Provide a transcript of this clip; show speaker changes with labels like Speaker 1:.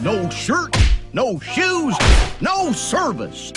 Speaker 1: No shirt, no shoes, no service.